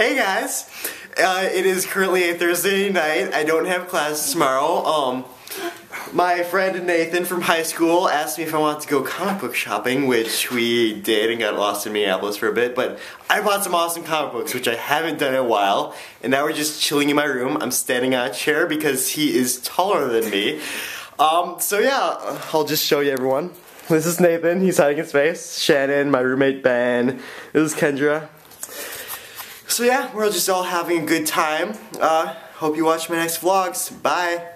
Hey guys! Uh, it is currently a Thursday night. I don't have class tomorrow. Um, my friend Nathan from high school asked me if I wanted to go comic book shopping, which we did and got lost in Minneapolis for a bit, but I bought some awesome comic books, which I haven't done in a while, and now we're just chilling in my room. I'm standing on a chair because he is taller than me. Um, so yeah, I'll just show you everyone. This is Nathan, he's hiding his face. Shannon, my roommate Ben. This is Kendra. So yeah, we're just all having a good time. Uh, hope you watch my next vlogs. Bye.